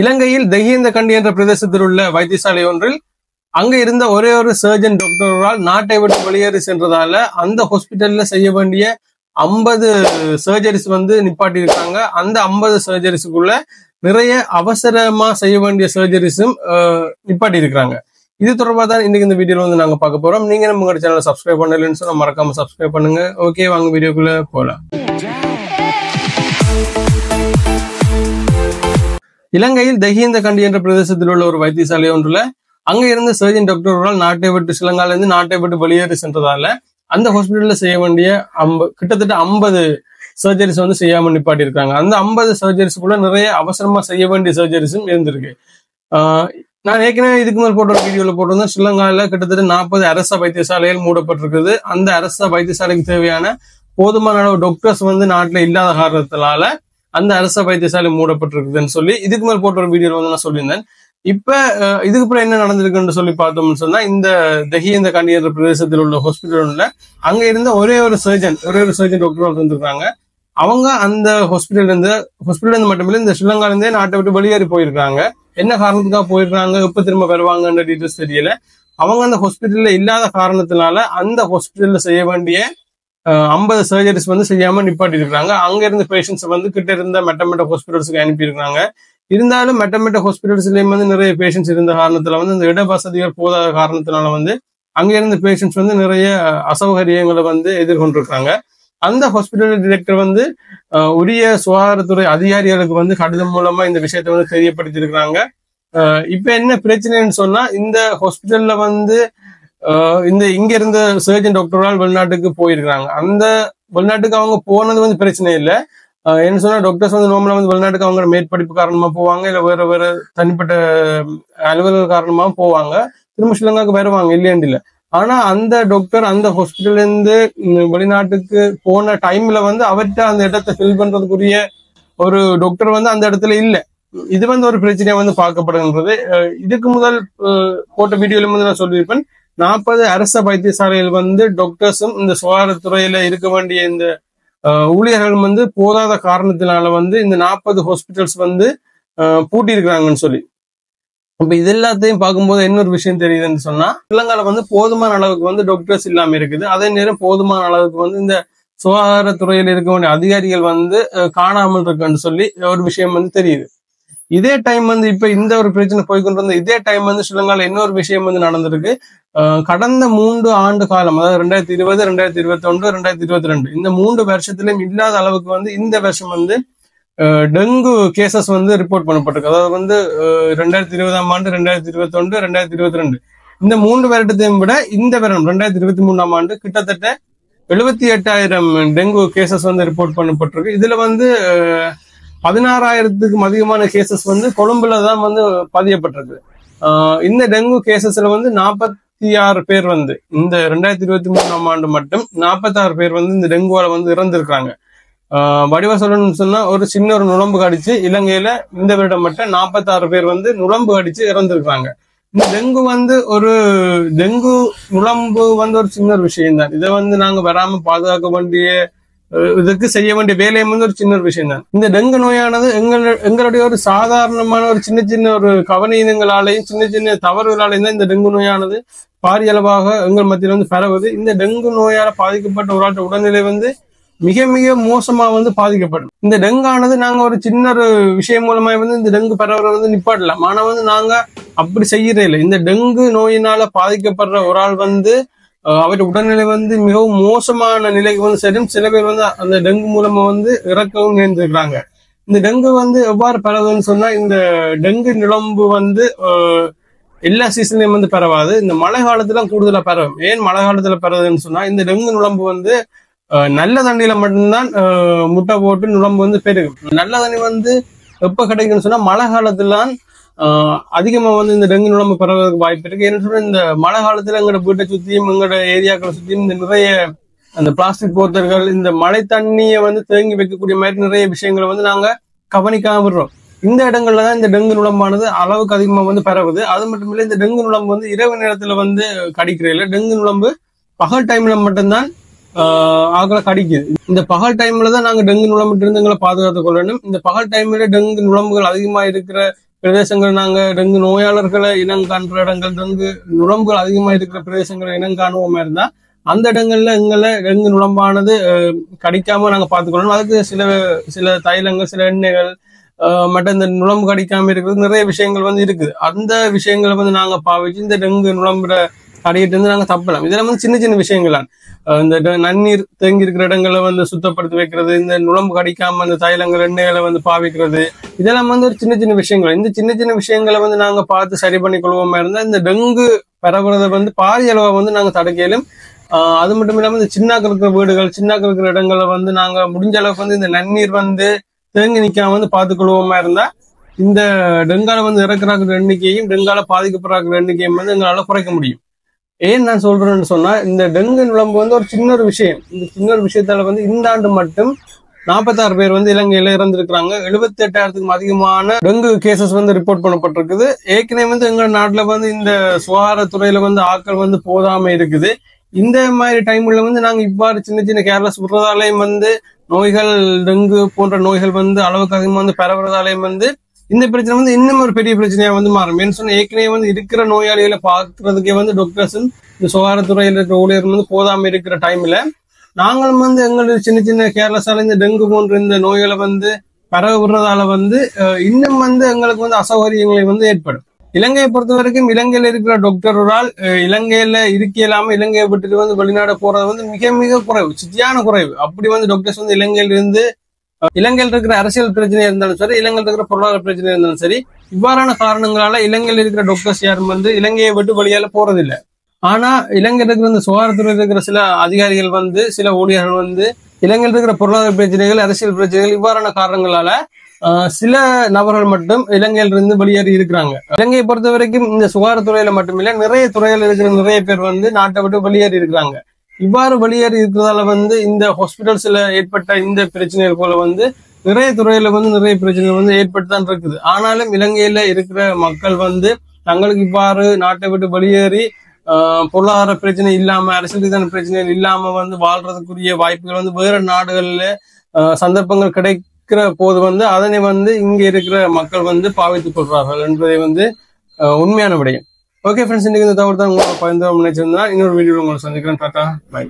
இலங்கையில் தெஹியந்தகண்டி என்ற பிரதேசத்தில் உள்ள வைத்தியசாலை ஒன்றில் அங்க இருந்த ஒரே ஒரு சர்ஜன் டாக்டரால் நாட்டை விட்டு வெளியேறி சென்றதால அந்த ஹாஸ்பிட்டல்ல செய்ய வேண்டிய ஐம்பது சர்ஜரிஸ் வந்து நிப்பாட்டி இருக்காங்க அந்த ஐம்பது சர்ஜரிஸுக்குள்ள நிறைய அவசரமா செய்ய வேண்டிய சர்ஜரிஸும் நிப்பாட்டி இருக்கிறாங்க இது தொடர்பாக தான் இன்னைக்கு இந்த வீடியோவில் வந்து நாங்க பார்க்க போறோம். நீங்க நம்ம சேனலை சப்ஸ்கிரைப் பண்ணலன்னு சொன்னா மறக்காம சப்ஸ்கிரைப் பண்ணுங்க. ஓகே வாங்க வீடியோக்குள்ள போகலாம் இலங்கையில் தஹியந்தகண்டி என்ற பிரதேசத்தில் உள்ள ஒரு வைத்தியசாலை ஒன்றுல அங்க இருந்த சர்ஜன் டாக்டர்களால் நாட்டை விட்டு ஸ்ரீலங்கால இருந்து நாட்டை விட்டு வெளியேறி சென்றதால அந்த ஹாஸ்பிட்டல்ல செய்ய வேண்டிய ஐம்ப கிட்டத்தட்ட ஐம்பது சர்ஜரிஸ் வந்து செய்யாம நிப்பாட்டி இருக்காங்க அந்த ஐம்பது சர்ஜரிஸ்க்குள்ள நிறைய அவசரமா செய்ய வேண்டிய சர்ஜரிஸும் இருந்திருக்கு. நான் ஏற்கனவே இதுக்கு மேல் போட்ட ஒரு வீடியோல போட்டிருந்தேன். ஸ்ரீலங்கால கிட்டத்தட்ட நாற்பது அரச வைத்தியசாலைகள் மூடப்பட்டிருக்குது அந்த அரச வைத்தியசாலைக்கு தேவையான போதுமான அளவு டாக்டர்ஸ் வந்து நாட்டில் இல்லாத காரணத்தினால அந்த அரச வைத்தியசாலை மூடப்பட்டிருக்குதுன்னு சொல்லி இதுக்கு மேல் போட்ட ஒரு வீடியோல வந்து நான் சொல்லியிருந்தேன். இப்ப இதுக்கு அப்புறம் என்ன நடந்திருக்குன்னு சொல்லி பார்த்தோம்னு சொன்னா இந்த தஹி இந்த கண்டி பிரதேசத்தில் உள்ள ஹாஸ்பிட்டல் அங்க இருந்த ஒரே ஒரு சர்ஜன் ஒரே ஒரு சர்ஜன் டாக்டர் வந்திருக்காங்க அவங்க அந்த ஹாஸ்பிட்டல் இருந்து ஹாஸ்பிட்டல் இருந்து மட்டுமில்ல இந்த ஸ்ரீலங்கால இருந்தே நாட்டை விட்டு வெளியேறி போயிருக்காங்க என்ன காரணத்துக்காக போயிருக்காங்க எப்ப திரும்ப வருவாங்கன்ற டீட்டெயில்ஸ் தெரியல. அவங்க அந்த ஹாஸ்பிட்டல்ல இல்லாத காரணத்தினால அந்த ஹாஸ்பிட்டல்ல செய்ய வேண்டிய ஐம்பது சர்ஜரிஸ் வந்து செய்யாமல் நிப்பாட்டி இருக்காங்க அங்க இருந்த பேஷண்ட்ஸ் வந்து கிட்ட இருந்த மெட்டமெட்ட ஹாஸ்பிட்டல்ஸ்க்கு அனுப்பியிருக்காங்க இருந்தாலும் மெட்டமெட்ட ஹாஸ்பிட்டல்ஸ்லயும் வந்து நிறைய பேஷண்ட்ஸ் இருந்த காரணத்துல வந்து இந்த இட வசதிகள் போதாத காரணத்தினால வந்து அங்க இருந்த பேஷண்ட்ஸ் வந்து நிறைய அசௌகரியங்களை வந்து எதிர்கொண்டிருக்காங்க அந்த ஹாஸ்பிட்டல் டிரெக்டர் வந்து உரிய சுகாதாரத்துறை அதிகாரிகளுக்கு வந்து கடிதம் மூலமா இந்த விஷயத்தை வந்து தெரியப்படுத்தியிருக்கிறாங்க. இப்ப என்ன பிரச்சனைன்னு சொன்னா இந்த ஹாஸ்பிட்டல்ல வந்து இந்த இங்க இருந்த சர்ஜன் டாக்டரால் வெளிநாட்டுக்கு போயிருக்கிறாங்க. அந்த வெளிநாட்டுக்கு அவங்க போனது வந்து பிரச்சனை இல்லை. என்ன சொன்னா டாக்டர்ஸ் வந்து நார்மலா வந்து வெளிநாட்டுக்கு அவங்க மேற்படிப்பு காரணமா போவாங்க இல்ல வேற வேற தனிப்பட்ட அலுவலக காரணமா போவாங்க. திரும்ப ஸ்ரீலங்காவுக்கு வருவாங்க இல்லையாண்டு இல்ல ஆனா அந்த டாக்டர் அந்த ஹாஸ்பிட்டல்ல இருந்து வெளிநாட்டுக்கு போன டைம்ல வந்து அவர்கிட்ட அந்த இடத்தை ஃபில் பண்றதுக்குரிய ஒரு டாக்டர் வந்து அந்த இடத்துல இல்ல. இது வந்து ஒரு பிரச்சனையா வந்து பார்க்கப்படுகின்றது. இதுக்கு முதல் போட்ட வீடியோல வந்து நான் சொல்லியிருப்பேன். நாற்பது அரச வைத்தியசாலையில் வந்து டாக்டர்ஸும் இந்த சுகாதாரத்துறையில இருக்க வேண்டிய இந்த ஊழியர்களும் ஊழியர்கள் வந்து போதாத காரணத்தினால வந்து இந்த நாற்பது ஹாஸ்பிட்டல்ஸ் வந்து அஹ், பூட்டி இருக்கிறாங்கன்னு சொல்லி. இப்ப இது எல்லாத்தையும் பார்க்கும்போது இன்னொரு விஷயம் தெரியுதுன்னு சொன்னா இலங்கால வந்து போதுமான அளவுக்கு வந்து டாக்டர்ஸ் இல்லாம இருக்குது. அதே நேரம் போதுமான அளவுக்கு வந்து இந்த சுகாதாரத்துறையில் இருக்க வேண்டிய அதிகாரிகள் வந்து காணாமல் இருக்குன்னு சொல்லி ஒரு விஷயம் வந்து தெரியுது. இதே டைம் வந்து இப்ப இந்த ஒரு பிரச்சனை போய்கொண்டு இருந்த இதே டைம் வந்து ஸ்ரீலங்கால இன்னொரு விஷயம் வந்து நடந்திருக்கு. கடந்த மூன்று ஆண்டு காலம் அதாவது ரெண்டாயிரத்தி இருபது ரெண்டாயிரத்தி இருபத்தி ஒன்று ரெண்டாயிரத்தி இருபத்தி ரெண்டு இந்த மூன்று வருஷத்திலும் இல்லாத அளவுக்கு வந்து இந்த வருஷம் வந்து டெங்கு கேசஸ் வந்து ரிப்போர்ட் பண்ணப்பட்டிருக்கு. அதாவது வந்து ரெண்டாயிரத்தி இருபதாம் ஆண்டு ரெண்டாயிரத்தி இருபத்தி ஒன்று ரெண்டாயிரத்தி இருபத்தி ரெண்டு இந்த மூன்று வருடத்தையும் விட இந்த வருடம் ரெண்டாயிரத்தி இருபத்தி மூணாம் ஆண்டு கிட்டத்தட்ட எழுபத்தி எட்டாயிரம் டெங்கு கேசஸ் வந்து ரிப்போர்ட் பண்ணப்பட்டிருக்கு. இதுல வந்து பதினாறாயிரத்துக்கும் அதிகமான கேசஸ் வந்து கொழும்புல தான் வந்து பதியப்பட்டிருக்கு. இந்த டெங்கு கேசஸ்ல வந்து நாற்பத்தி ஆறு பேர் வந்து இந்த ரெண்டாயிரத்தி இருபத்தி மூணாம் ஆண்டு மட்டும் நாற்பத்தாறு பேர் வந்து இந்த டெங்குவால வந்து இறந்திருக்காங்க. வடிவ சொல்லணும்னு சொன்னா ஒரு சின்ன ஒரு நுழம்பு கடிச்சு இலங்கையில இந்த வருடம் மட்டும் நாற்பத்தாறு பேர் வந்து நுழம்பு கடிச்சு இறந்திருக்காங்க. இந்த டெங்கு வந்து ஒரு டெங்கு நுழம்பு வந்து ஒரு சின்ன ஒரு விஷயம் தான் இதை வந்து நாங்க வராம பாதுகாக்க வேண்டிய இதுக்கு செய்ய வேண்டிய வேலையும் வந்து ஒரு சின்ன ஒரு விஷயம் தான். இந்த டெங்கு நோயானது எங்கள எங்களுடைய ஒரு சாதாரணமான ஒரு சின்ன சின்ன ஒரு கவனீனங்களாலையும் சின்ன சின்ன தவறுகளாலையும் தான் இந்த டெங்கு நோயானது பாரியளவாக எங்கள் மத்தியில் வந்து பரவுது. இந்த டெங்கு நோயால பாதிக்கப்பட்ட ஒரு ஆட்ட உடல்நிலை வந்து மிக மிக மோசமா வந்து பாதிக்கப்படும். இந்த டெங்கானது நாங்க ஒரு சின்ன ஒரு விஷயம் மூலமா வந்து இந்த டெங்கு பரவுற வந்து நிப்பாட்டலாம். ஆனா வந்து நாங்க அப்படி செய்யறே இல்லை. இந்த டெங்கு நோயினால பாதிக்கப்படுற ஒரு ஆள் வந்து அவருடைய உடல்நிலை வந்து மிகவும் மோசமான நிலைக்கு வந்து சரி சில பேர் வந்து அந்த டெங்கு மூலமா வந்து இறக்கவும் நேர்ந்திருக்கிறாங்க. இந்த டெங்கு வந்து எவ்வாறு பரவுதுன்னு சொன்னா இந்த டெங்கு நிலம்பு வந்து எல்லா சீசன்லயும் வந்து பரவாது. இந்த மழை காலத்துல கூடுதலா பரவும். ஏன் மழை காலத்துல பரவுதுன்னு சொன்னா இந்த டெங்கு நுழம்பு வந்து நல்ல தண்ணியில மட்டும்தான் முட்டை போட்டு நுழம்பு வந்து பெருகும். நல்ல தண்ணி வந்து எப்ப கிடைக்கும்னு சொன்னா மழை காலத்துல அதிகமா வந்து இந்த டெங்கு நுழம்பு பரவதுக்கு வாய்ப்பு இருக்கு. ஏன்னு சொன்னா இந்த மழை காலத்துல எங்களோட வீட்டை சுத்தியும் எங்களோட ஏரியாக்களை சுத்தியும் இந்த நிறைய அந்த பிளாஸ்டிக் போத்தர்கள் இந்த மழை தண்ணியை வந்து தேங்கி வைக்கக்கூடிய மாதிரி நிறைய விஷயங்களை வந்து நாங்க கவனிக்காம விடுறோம். இந்த இடங்கள்ல தான் இந்த டெங்கு நுழம்பானது அளவுக்கு அதிகமா வந்து பரவுது. அது மட்டும் இல்ல இந்த டெங்கு நுழம்பு வந்து இரவு நேரத்துல வந்து கடிக்கிறதில்ல டெங்கு நுழம்பு பகல் டைம்ல மட்டும்தான் ஆகலை ஆக்களை கடிக்குது. இந்த பகல் டைம்ல தான் நாங்க டெங்கு நுழம்பிட்டு இருந்து எங்களை பாதுகாத்துக் கொள்ளணும் இந்த பகல் டைம்ல டெங்கு நுழம்புகள் அதிகமா இருக்கிற பிரதேசங்கள் நாங்க டெங்கு நோயாளர்களை இனம் காண்ற இடங்கள் டெங்கு நுழம்புகள் அதிகமா இருக்கிற பிரதேசங்களை இனம் காணுவோமா இருந்தா அந்த இடங்கள்ல எங்களை டெங்கு நுழம்பானது கடிக்காம நாங்க பாத்துக்கொள்ளணும் அதுக்கு சில சில தைலங்கள் சில எண்ணெய்கள் மற்ற இந்த நுழம்பு கடிக்காம இருக்கிறது நிறைய விஷயங்கள் வந்து இருக்குது. அந்த விஷயங்களை வந்து நாங்க பாவிச்சு இந்த டெங்கு நுழம்புற அடிக்கிட்டு இருந்து நாங்க தப்பலாம். இதெல்லாம் வந்து சின்ன சின்ன விஷயங்கள் தான் இந்த நன்னீர் தேங்கி இருக்கிற இடங்களை வந்து சுத்தப்படுத்தி வைக்கிறது இந்த நுழம்பு கடிக்காம அந்த தைலங்கள் எண்ணெய்களை வந்து பாவிக்கிறது இதெல்லாம் வந்து ஒரு சின்ன சின்ன விஷயங்கள். இந்த சின்ன சின்ன விஷயங்களை வந்து நாங்க பார்த்து சரி பண்ணி கொள்வோமா இருந்தா இந்த டெங்கு பரவுறதை வந்து பாரிய அளவை வந்து நாங்க தடுக்கையிலும் அது மட்டும் இல்லாமல் இந்த சின்னாக்கள் இருக்கிற வீடுகள் சின்னாக்கள் இருக்கிற இடங்களை வந்து நாங்க முடிஞ்ச அளவுக்கு வந்து இந்த நன்னீர் வந்து தேங்கி நிக்காம வந்து பார்த்துக்கொள்வோமா இருந்தா இந்த டெங்கால வந்து இறக்குறாக்குற எண்ணிக்கையும் டெங்கால பாதிக்கப்படுறாக்குற எண்ணிக்கையும் வந்து எங்களால குறைக்க முடியும். ஏன் நான் சொல்றேன்னு சொன்னா இந்த டெங்கு விளம்பு வந்து ஒரு சின்ன ஒரு விஷயம். இந்த சின்ன ஒரு விஷயத்தால வந்து இந்த ஆண்டு மட்டும் நாற்பத்தாறு பேர் வந்து இலங்கையில இறந்திருக்கிறாங்க. எழுபத்தி எட்டாயிரத்துக்கும் அதிகமான டெங்கு கேசஸ் வந்து ரிப்போர்ட் பண்ணப்பட்டிருக்குது. ஏற்கனவே வந்து எங்க நாட்டுல வந்து இந்த சுகாதாரத்துறையில வந்து ஆட்கள் வந்து போதாம இருக்குது. இந்த மாதிரி டைம்ல வந்து நாங்க இவ்வாறு சின்ன சின்ன கேர்லஸ் விடுறதாலையும் வந்து நோய்கள் டெங்கு போன்ற நோய்கள் வந்து அளவுக்கு அதிகமாக வந்து பரவுறதாலையும் வந்து இந்த பிரச்சனை வந்து இன்னும் ஒரு பெரிய பிரச்சனையா வந்து மாறும். ஏன்னு ஏற்கனவே வந்து இருக்கிற நோயாளிகளை பார்க்கறதுக்கே வந்து டாக்டர்ஸும் இந்த சுகாதாரத்துறையில் இருக்கிற ஊழியர்கள் வந்து போதாம இருக்கிற டைம்ல நாங்களும் வந்து எங்களுடைய சின்ன சின்ன கேர்லெஸ்ஸால இந்த டெங்கு போன்ற இந்த நோய்களை வந்து பரவ விடுறதால வந்து இன்னும் வந்து எங்களுக்கு வந்து அசௌகரியங்களை வந்து ஏற்படும். இலங்கையை பொறுத்த வரைக்கும் இலங்கையில இருக்கிற டாக்டர் ஒரு ஆள் இலங்கையில இருக்க இல்லாம இலங்கையை விட்டுட்டு வந்து வெளிநாடு போறது வந்து மிக மிக குறைவு சித்தியான குறைவு. அப்படி வந்து டாக்டர்ஸ் வந்து இலங்கையிலிருந்து இலங்கையில் இருக்கிற அரசியல் பிரச்சனை இருந்தாலும் சரி இலங்கையில் இருக்கிற பொருளாதார பிரச்சனை இருந்தாலும் சரி இவ்வாறான காரணங்களால இலங்கையில் இருக்கிற டாக்டர்ஸ் யாரும் வந்து இலங்கையை விட்டு வழியால போறதில்லை. ஆனா இலங்கையில் இருக்கிற இந்த சுகாதாரத்துறையில் இருக்கிற சில அதிகாரிகள் வந்து சில ஊழியர்கள் வந்து இலங்கையில் இருக்கிற பொருளாதார பிரச்சனைகள் அரசியல் பிரச்சனைகள் இவ்வாறான காரணங்களால சில நபர்கள் மட்டும் இலங்கையில இருந்து வெளியேறி இருக்கிறாங்க. இலங்கையை பொறுத்த வரைக்கும் இந்த சுகாதாரத்துறையில மட்டுமில்லை நிறைய துறையில் இருக்கிற நிறைய பேர் வந்து நாட்டை விட்டு வெளியேறி இருக்கிறாங்க. இவ்வாறு வெளியேறி இருக்கிறதால வந்து இந்த ஹாஸ்பிட்டல்ஸ்ல ஏற்பட்ட இந்த பிரச்சனைகள் போல வந்து நிறைய துறையில வந்து நிறைய பிரச்சனைகள் வந்து ஏற்பட்டு தான் இருக்குது. ஆனாலும் இலங்கையில இருக்கிற மக்கள் வந்து தங்களுக்கு இவ்வாறு நாட்டை விட்டு வெளியேறி பொருளாதார பிரச்சனை இல்லாம அரசியல் ரீதியான பிரச்சனைகள் இல்லாம வந்து வாழ்றதுக்குரிய வாய்ப்புகள் வந்து வேற நாடுகள்ல சந்தர்ப்பங்கள் கிடைக்கிற போது வந்து அதனை வந்து இங்க இருக்கிற மக்கள் வந்து பாவித்துக் கொள்றார்கள் என்பதை வந்து உண்மையான விடயம். ஓகே ஃப்ரெண்ட்ஸ் இன்னைக்கு இந்த தகவல் தான். உங்களுக்கு பயந்து நினைச்சிருந்தா இன்னொரு வீடியோ உங்களை சந்திக்கிறேன். டாட்டா. பை